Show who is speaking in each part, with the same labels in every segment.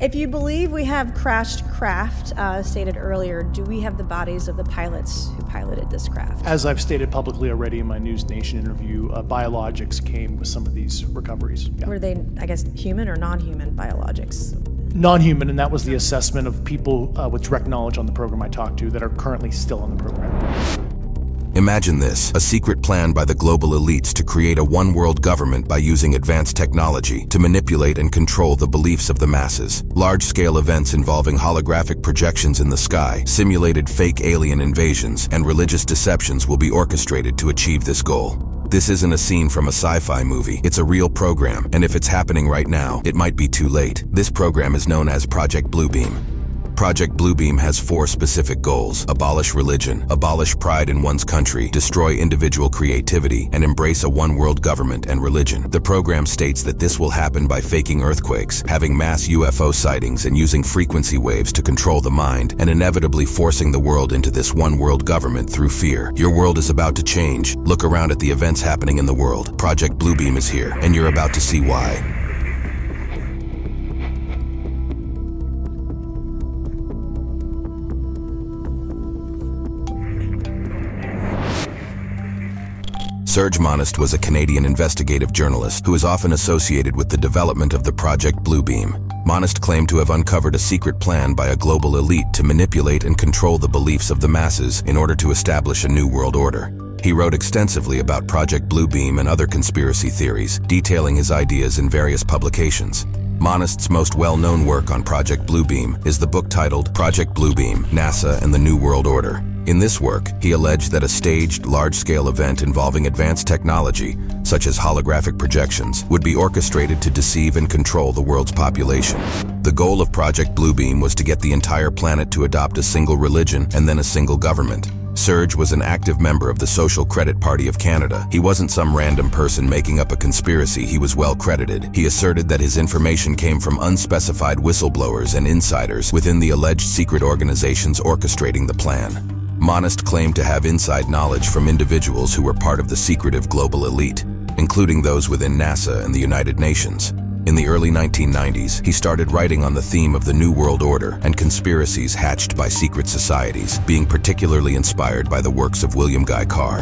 Speaker 1: If you believe we have crashed craft, uh, stated earlier, do we have the bodies of the pilots who piloted this craft?
Speaker 2: As I've stated publicly already in my News Nation interview, uh, biologics came with some of these recoveries. Yeah.
Speaker 1: Were they, I guess, human or non human biologics?
Speaker 2: Non human, and that was the assessment of people uh, with direct knowledge on the program I talked to that are currently still on the program.
Speaker 3: Imagine this, a secret plan by the global elites to create a one-world government by using advanced technology to manipulate and control the beliefs of the masses. Large-scale events involving holographic projections in the sky, simulated fake alien invasions, and religious deceptions will be orchestrated to achieve this goal. This isn't a scene from a sci-fi movie, it's a real program, and if it's happening right now, it might be too late. This program is known as Project Bluebeam. Project Bluebeam has four specific goals. Abolish religion, abolish pride in one's country, destroy individual creativity, and embrace a one-world government and religion. The program states that this will happen by faking earthquakes, having mass UFO sightings, and using frequency waves to control the mind, and inevitably forcing the world into this one-world government through fear. Your world is about to change. Look around at the events happening in the world. Project Bluebeam is here, and you're about to see why. Serge Monast was a Canadian investigative journalist who is often associated with the development of the Project Bluebeam. Monast claimed to have uncovered a secret plan by a global elite to manipulate and control the beliefs of the masses in order to establish a new world order. He wrote extensively about Project Bluebeam and other conspiracy theories, detailing his ideas in various publications. Monast's most well-known work on Project Bluebeam is the book titled Project Bluebeam, NASA and the New World Order. In this work, he alleged that a staged, large-scale event involving advanced technology, such as holographic projections, would be orchestrated to deceive and control the world's population. The goal of Project Bluebeam was to get the entire planet to adopt a single religion and then a single government. Serge was an active member of the Social Credit Party of Canada. He wasn't some random person making up a conspiracy, he was well credited. He asserted that his information came from unspecified whistleblowers and insiders within the alleged secret organizations orchestrating the plan. Monast claimed to have inside knowledge from individuals who were part of the secretive global elite, including those within NASA and the United Nations. In the early 1990s, he started writing on the theme of the New World Order and conspiracies hatched by secret societies, being particularly inspired by the works of William Guy Carr.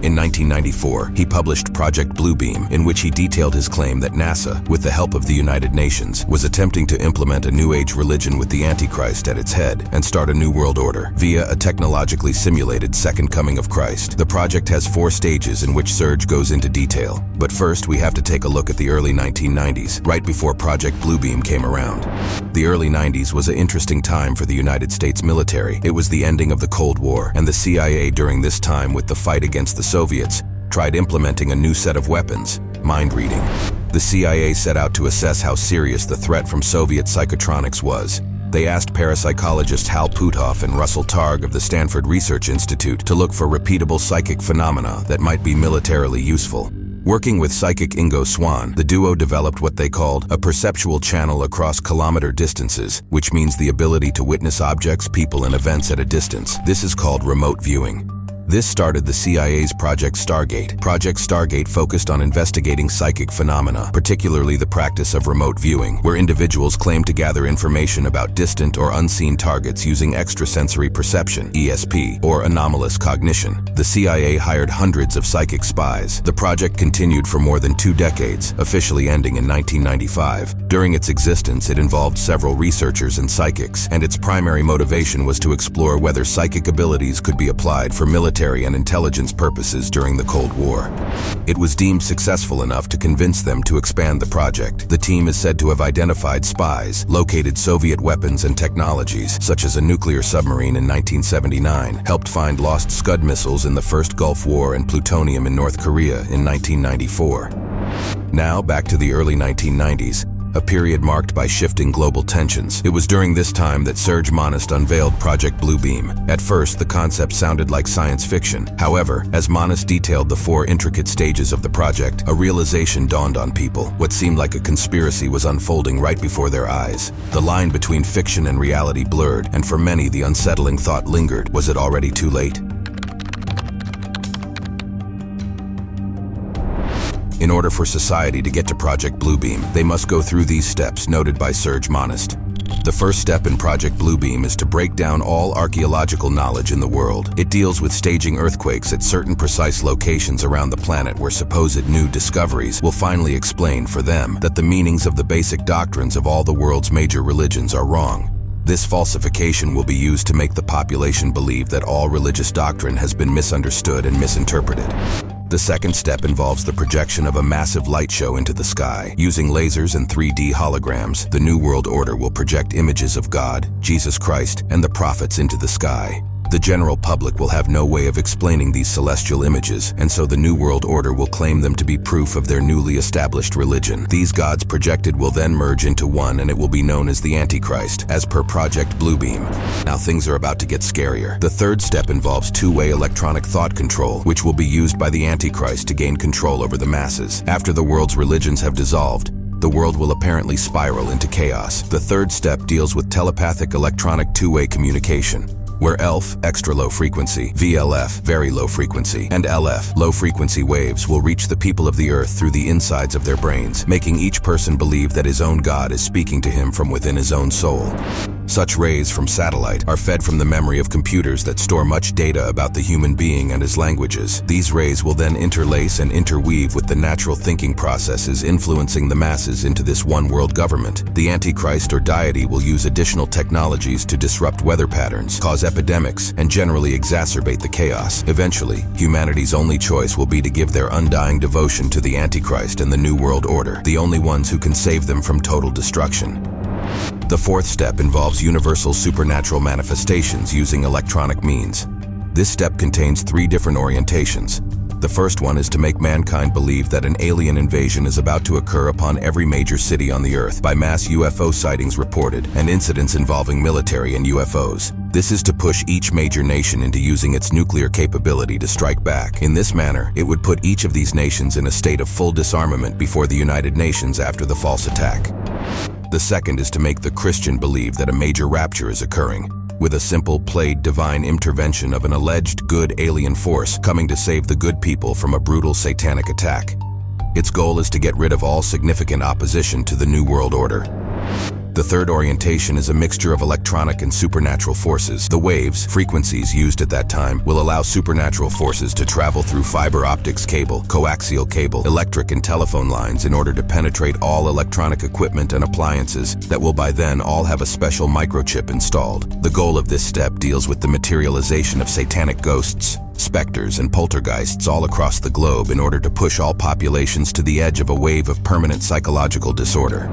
Speaker 3: In 1994, he published Project Bluebeam, in which he detailed his claim that NASA, with the help of the United Nations, was attempting to implement a New Age religion with the Antichrist at its head and start a New World Order via a technologically simulated Second Coming of Christ. The project has four stages in which Serge goes into detail. But first, we have to take a look at the early 1990s, right before Project Bluebeam came around. The early 90s was an interesting time for the United States military. It was the ending of the Cold War, and the CIA during this time with the fight against the Soviets tried implementing a new set of weapons, mind reading. The CIA set out to assess how serious the threat from Soviet psychotronics was. They asked parapsychologist Hal Puthoff and Russell Targ of the Stanford Research Institute to look for repeatable psychic phenomena that might be militarily useful. Working with psychic Ingo Swann, the duo developed what they called a perceptual channel across kilometer distances, which means the ability to witness objects, people, and events at a distance. This is called remote viewing. This started the CIA's Project Stargate. Project Stargate focused on investigating psychic phenomena, particularly the practice of remote viewing, where individuals claim to gather information about distant or unseen targets using extrasensory perception, ESP, or anomalous cognition. The CIA hired hundreds of psychic spies. The project continued for more than two decades, officially ending in 1995. During its existence, it involved several researchers and psychics, and its primary motivation was to explore whether psychic abilities could be applied for military military and intelligence purposes during the Cold War. It was deemed successful enough to convince them to expand the project. The team is said to have identified spies, located Soviet weapons and technologies, such as a nuclear submarine in 1979, helped find lost Scud missiles in the First Gulf War and plutonium in North Korea in 1994. Now, back to the early 1990s, a period marked by shifting global tensions. It was during this time that Serge Monast unveiled Project Bluebeam. At first, the concept sounded like science fiction. However, as Monast detailed the four intricate stages of the project, a realization dawned on people. What seemed like a conspiracy was unfolding right before their eyes. The line between fiction and reality blurred, and for many the unsettling thought lingered, was it already too late? In order for society to get to Project Bluebeam, they must go through these steps noted by Serge Monast. The first step in Project Bluebeam is to break down all archaeological knowledge in the world. It deals with staging earthquakes at certain precise locations around the planet where supposed new discoveries will finally explain for them that the meanings of the basic doctrines of all the world's major religions are wrong. This falsification will be used to make the population believe that all religious doctrine has been misunderstood and misinterpreted. The second step involves the projection of a massive light show into the sky. Using lasers and 3D holograms, the New World Order will project images of God, Jesus Christ, and the prophets into the sky. The general public will have no way of explaining these celestial images, and so the New World Order will claim them to be proof of their newly established religion. These gods projected will then merge into one and it will be known as the Antichrist, as per Project Bluebeam. Now things are about to get scarier. The third step involves two-way electronic thought control, which will be used by the Antichrist to gain control over the masses. After the world's religions have dissolved, the world will apparently spiral into chaos. The third step deals with telepathic electronic two-way communication where ELF, extra low frequency, VLF, very low frequency, and LF, low frequency waves will reach the people of the earth through the insides of their brains, making each person believe that his own God is speaking to him from within his own soul. Such rays from satellite are fed from the memory of computers that store much data about the human being and his languages. These rays will then interlace and interweave with the natural thinking processes influencing the masses into this one-world government. The Antichrist or deity will use additional technologies to disrupt weather patterns, cause epidemics, and generally exacerbate the chaos. Eventually, humanity's only choice will be to give their undying devotion to the Antichrist and the New World Order, the only ones who can save them from total destruction. The fourth step involves universal supernatural manifestations using electronic means. This step contains three different orientations. The first one is to make mankind believe that an alien invasion is about to occur upon every major city on the Earth by mass UFO sightings reported and incidents involving military and UFOs. This is to push each major nation into using its nuclear capability to strike back. In this manner, it would put each of these nations in a state of full disarmament before the United Nations after the false attack. The second is to make the Christian believe that a major rapture is occurring, with a simple, played divine intervention of an alleged good alien force coming to save the good people from a brutal satanic attack. Its goal is to get rid of all significant opposition to the New World Order. The third orientation is a mixture of electronic and supernatural forces. The waves, frequencies used at that time, will allow supernatural forces to travel through fiber optics cable, coaxial cable, electric and telephone lines in order to penetrate all electronic equipment and appliances that will by then all have a special microchip installed. The goal of this step deals with the materialization of satanic ghosts, specters, and poltergeists all across the globe in order to push all populations to the edge of a wave of permanent psychological disorder.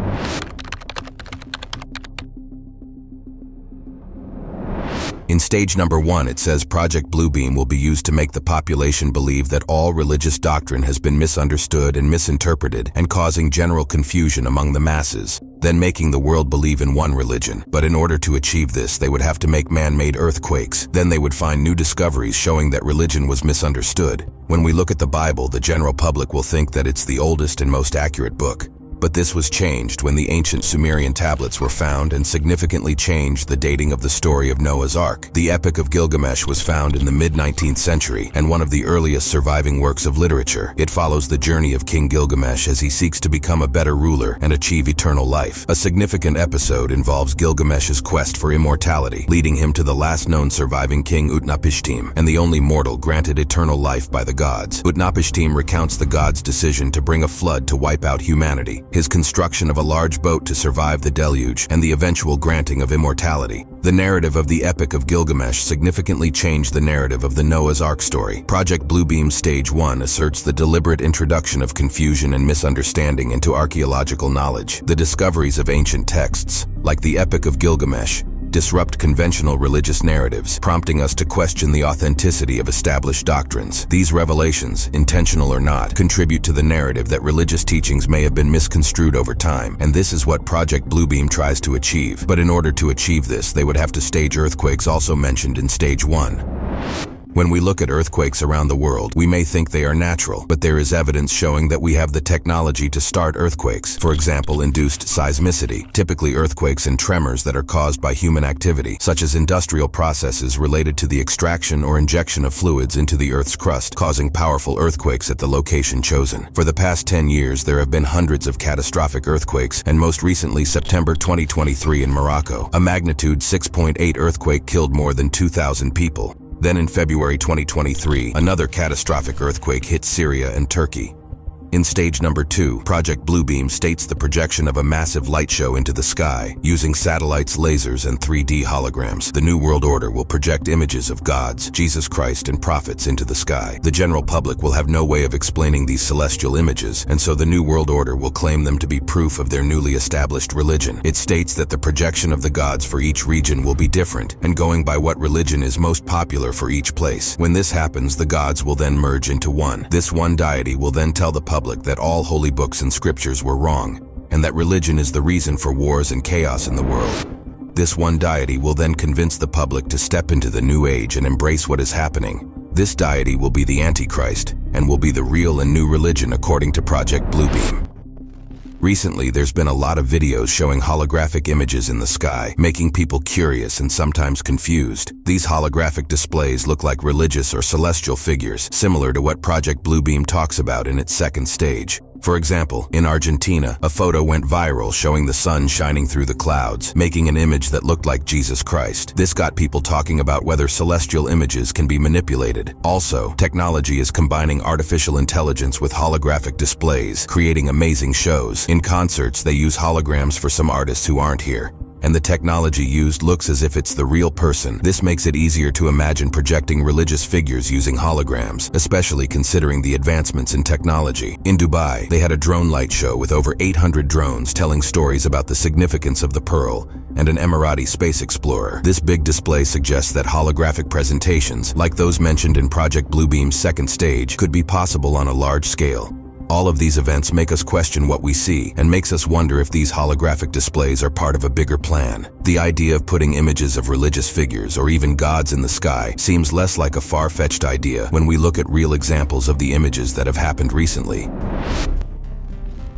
Speaker 3: In stage number one, it says Project Bluebeam will be used to make the population believe that all religious doctrine has been misunderstood and misinterpreted and causing general confusion among the masses, then making the world believe in one religion. But in order to achieve this, they would have to make man-made earthquakes. Then they would find new discoveries showing that religion was misunderstood. When we look at the Bible, the general public will think that it's the oldest and most accurate book. But this was changed when the ancient Sumerian tablets were found and significantly changed the dating of the story of Noah's Ark. The Epic of Gilgamesh was found in the mid-19th century and one of the earliest surviving works of literature. It follows the journey of King Gilgamesh as he seeks to become a better ruler and achieve eternal life. A significant episode involves Gilgamesh's quest for immortality, leading him to the last known surviving king Utnapishtim and the only mortal granted eternal life by the gods. Utnapishtim recounts the gods' decision to bring a flood to wipe out humanity his construction of a large boat to survive the deluge, and the eventual granting of immortality. The narrative of the Epic of Gilgamesh significantly changed the narrative of the Noah's Ark story. Project Bluebeam Stage 1 asserts the deliberate introduction of confusion and misunderstanding into archaeological knowledge. The discoveries of ancient texts, like the Epic of Gilgamesh, disrupt conventional religious narratives, prompting us to question the authenticity of established doctrines. These revelations, intentional or not, contribute to the narrative that religious teachings may have been misconstrued over time, and this is what Project Bluebeam tries to achieve. But in order to achieve this, they would have to stage earthquakes also mentioned in Stage 1. When we look at earthquakes around the world, we may think they are natural, but there is evidence showing that we have the technology to start earthquakes. For example, induced seismicity, typically earthquakes and tremors that are caused by human activity, such as industrial processes related to the extraction or injection of fluids into the Earth's crust, causing powerful earthquakes at the location chosen. For the past 10 years, there have been hundreds of catastrophic earthquakes, and most recently September 2023 in Morocco. A magnitude 6.8 earthquake killed more than 2,000 people. Then in February 2023, another catastrophic earthquake hit Syria and Turkey. In stage number two, Project Bluebeam states the projection of a massive light show into the sky. Using satellites, lasers, and 3D holograms, the New World Order will project images of gods, Jesus Christ, and prophets into the sky. The general public will have no way of explaining these celestial images, and so the New World Order will claim them to be proof of their newly established religion. It states that the projection of the gods for each region will be different, and going by what religion is most popular for each place. When this happens, the gods will then merge into one. This one deity will then tell the public that all holy books and scriptures were wrong, and that religion is the reason for wars and chaos in the world. This one deity will then convince the public to step into the new age and embrace what is happening. This deity will be the Antichrist, and will be the real and new religion according to Project Bluebeam. Recently, there's been a lot of videos showing holographic images in the sky, making people curious and sometimes confused. These holographic displays look like religious or celestial figures, similar to what Project Bluebeam talks about in its second stage. For example, in Argentina, a photo went viral showing the sun shining through the clouds, making an image that looked like Jesus Christ. This got people talking about whether celestial images can be manipulated. Also, technology is combining artificial intelligence with holographic displays, creating amazing shows. In concerts, they use holograms for some artists who aren't here and the technology used looks as if it's the real person. This makes it easier to imagine projecting religious figures using holograms, especially considering the advancements in technology. In Dubai, they had a drone light show with over 800 drones telling stories about the significance of the Pearl and an Emirati space explorer. This big display suggests that holographic presentations, like those mentioned in Project Bluebeam's second stage, could be possible on a large scale. All of these events make us question what we see and makes us wonder if these holographic displays are part of a bigger plan. The idea of putting images of religious figures or even gods in the sky seems less like a far-fetched idea when we look at real examples of the images that have happened recently.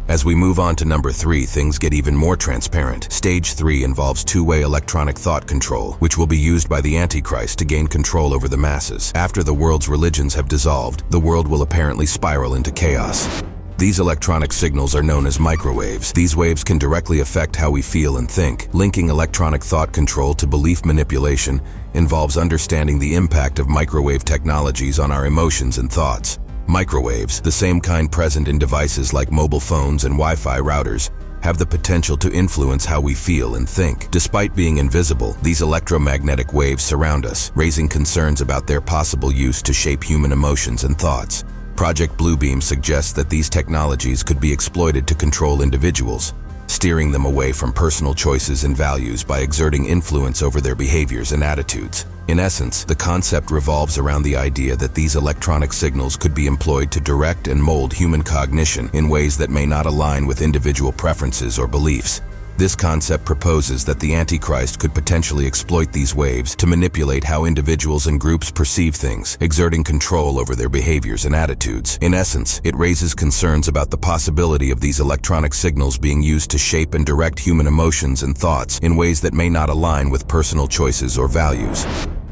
Speaker 3: As we move on to number three, things get even more transparent. Stage three involves two-way electronic thought control, which will be used by the Antichrist to gain control over the masses. After the world's religions have dissolved, the world will apparently spiral into chaos. These electronic signals are known as microwaves. These waves can directly affect how we feel and think. Linking electronic thought control to belief manipulation involves understanding the impact of microwave technologies on our emotions and thoughts. Microwaves, the same kind present in devices like mobile phones and Wi-Fi routers, have the potential to influence how we feel and think. Despite being invisible, these electromagnetic waves surround us, raising concerns about their possible use to shape human emotions and thoughts. Project Bluebeam suggests that these technologies could be exploited to control individuals, steering them away from personal choices and values by exerting influence over their behaviors and attitudes. In essence, the concept revolves around the idea that these electronic signals could be employed to direct and mold human cognition in ways that may not align with individual preferences or beliefs. This concept proposes that the Antichrist could potentially exploit these waves to manipulate how individuals and groups perceive things, exerting control over their behaviors and attitudes. In essence, it raises concerns about the possibility of these electronic signals being used to shape and direct human emotions and thoughts in ways that may not align with personal choices or values.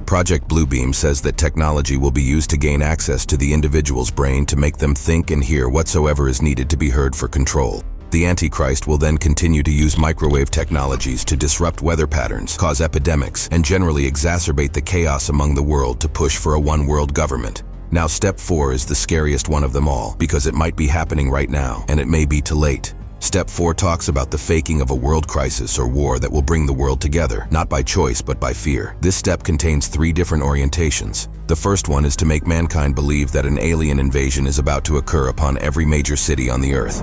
Speaker 3: Project Bluebeam says that technology will be used to gain access to the individual's brain to make them think and hear whatsoever is needed to be heard for control. The Antichrist will then continue to use microwave technologies to disrupt weather patterns, cause epidemics, and generally exacerbate the chaos among the world to push for a one-world government. Now step 4 is the scariest one of them all, because it might be happening right now, and it may be too late. Step 4 talks about the faking of a world crisis or war that will bring the world together, not by choice but by fear. This step contains three different orientations. The first one is to make mankind believe that an alien invasion is about to occur upon every major city on the earth.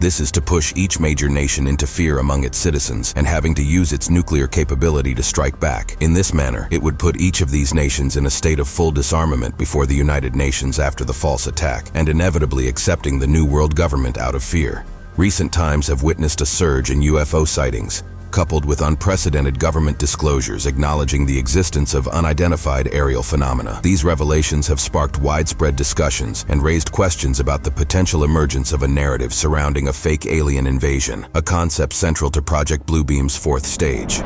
Speaker 3: This is to push each major nation into fear among its citizens and having to use its nuclear capability to strike back. In this manner, it would put each of these nations in a state of full disarmament before the United Nations after the false attack, and inevitably accepting the new world government out of fear. Recent times have witnessed a surge in UFO sightings, coupled with unprecedented government disclosures acknowledging the existence of unidentified aerial phenomena. These revelations have sparked widespread discussions and raised questions about the potential emergence of a narrative surrounding a fake alien invasion, a concept central to Project Bluebeam's fourth stage.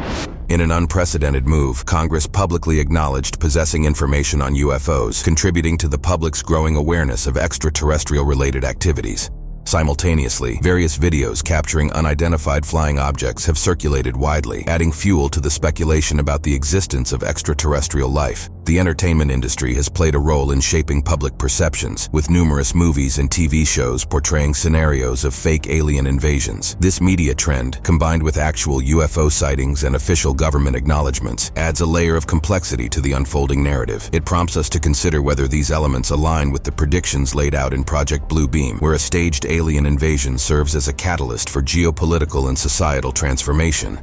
Speaker 3: In an unprecedented move, Congress publicly acknowledged possessing information on UFOs, contributing to the public's growing awareness of extraterrestrial-related activities. Simultaneously, various videos capturing unidentified flying objects have circulated widely, adding fuel to the speculation about the existence of extraterrestrial life. The entertainment industry has played a role in shaping public perceptions, with numerous movies and TV shows portraying scenarios of fake alien invasions. This media trend, combined with actual UFO sightings and official government acknowledgments, adds a layer of complexity to the unfolding narrative. It prompts us to consider whether these elements align with the predictions laid out in Project Blue Beam, where a staged alien invasion serves as a catalyst for geopolitical and societal transformation.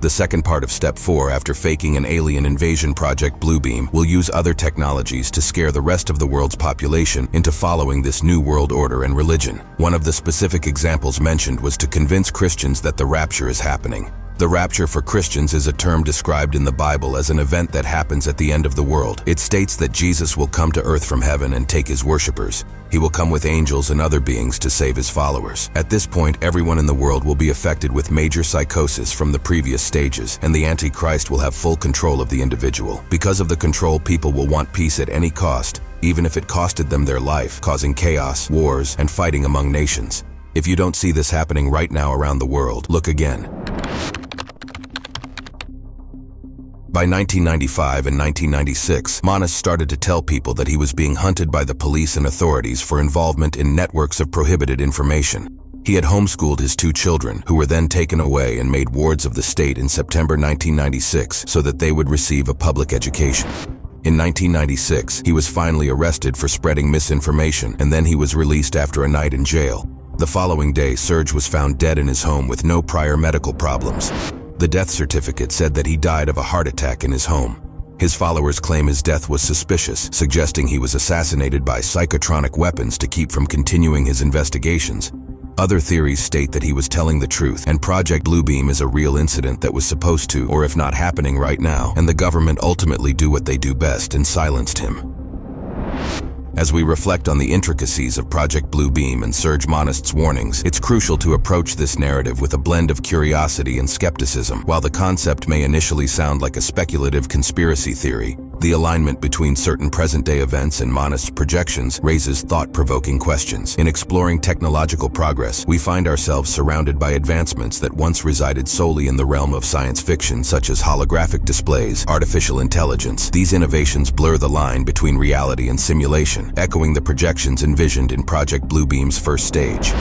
Speaker 3: The second part of Step 4 after faking an alien invasion project Bluebeam will use other technologies to scare the rest of the world's population into following this new world order and religion. One of the specific examples mentioned was to convince Christians that the rapture is happening. The rapture for Christians is a term described in the Bible as an event that happens at the end of the world. It states that Jesus will come to earth from heaven and take his worshippers. He will come with angels and other beings to save his followers. At this point, everyone in the world will be affected with major psychosis from the previous stages, and the Antichrist will have full control of the individual. Because of the control, people will want peace at any cost, even if it costed them their life, causing chaos, wars, and fighting among nations. If you don't see this happening right now around the world, look again. By 1995 and 1996, Monast started to tell people that he was being hunted by the police and authorities for involvement in networks of prohibited information. He had homeschooled his two children, who were then taken away and made wards of the state in September 1996 so that they would receive a public education. In 1996, he was finally arrested for spreading misinformation and then he was released after a night in jail. The following day, Serge was found dead in his home with no prior medical problems. The death certificate said that he died of a heart attack in his home. His followers claim his death was suspicious, suggesting he was assassinated by psychotronic weapons to keep from continuing his investigations. Other theories state that he was telling the truth, and Project Bluebeam is a real incident that was supposed to, or if not happening right now, and the government ultimately do what they do best and silenced him. As we reflect on the intricacies of Project Bluebeam and Serge Monast's warnings, it's crucial to approach this narrative with a blend of curiosity and skepticism. While the concept may initially sound like a speculative conspiracy theory, the alignment between certain present-day events and Monast's projections raises thought-provoking questions. In exploring technological progress, we find ourselves surrounded by advancements that once resided solely in the realm of science fiction, such as holographic displays, artificial intelligence. These innovations blur the line between reality and simulation, echoing the projections envisioned in Project Bluebeam's first stage.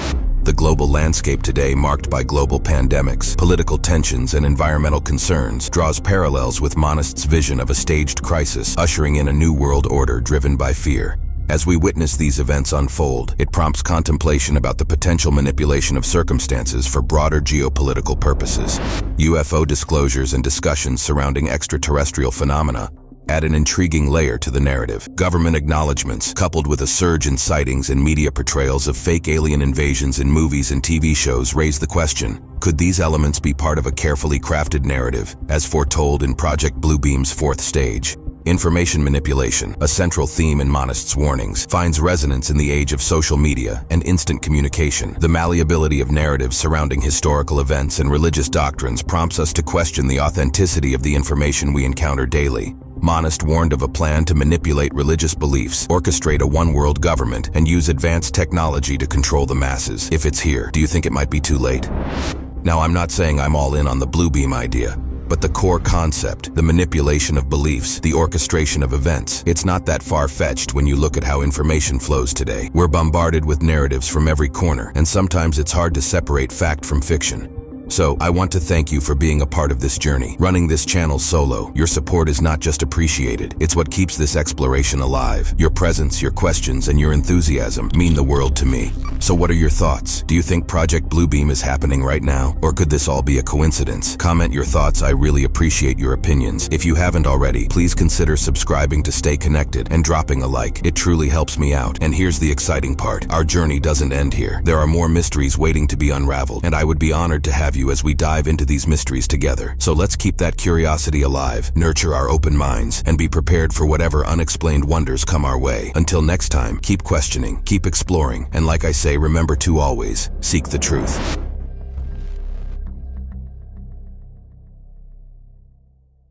Speaker 3: The global landscape today, marked by global pandemics, political tensions, and environmental concerns, draws parallels with Monast's vision of a staged crisis, ushering in a new world order driven by fear. As we witness these events unfold, it prompts contemplation about the potential manipulation of circumstances for broader geopolitical purposes. UFO disclosures and discussions surrounding extraterrestrial phenomena add an intriguing layer to the narrative. Government acknowledgments, coupled with a surge in sightings and media portrayals of fake alien invasions in movies and TV shows raise the question, could these elements be part of a carefully crafted narrative, as foretold in Project Bluebeam's fourth stage? Information manipulation, a central theme in Monast's warnings, finds resonance in the age of social media and instant communication. The malleability of narratives surrounding historical events and religious doctrines prompts us to question the authenticity of the information we encounter daily. Monast warned of a plan to manipulate religious beliefs, orchestrate a one-world government, and use advanced technology to control the masses. If it's here, do you think it might be too late? Now, I'm not saying I'm all in on the Bluebeam idea, but the core concept, the manipulation of beliefs, the orchestration of events, it's not that far-fetched when you look at how information flows today. We're bombarded with narratives from every corner, and sometimes it's hard to separate fact from fiction. So, I want to thank you for being a part of this journey. Running this channel solo, your support is not just appreciated, it's what keeps this exploration alive. Your presence, your questions, and your enthusiasm mean the world to me. So what are your thoughts? Do you think Project Bluebeam is happening right now? Or could this all be a coincidence? Comment your thoughts, I really appreciate your opinions. If you haven't already, please consider subscribing to stay connected and dropping a like. It truly helps me out. And here's the exciting part. Our journey doesn't end here. There are more mysteries waiting to be unraveled, and I would be honored to have you you as we dive into these mysteries together. So let's keep that curiosity alive, nurture our open minds, and be prepared for whatever unexplained wonders come our way. Until next time, keep questioning, keep exploring, and like I say, remember to always seek the truth.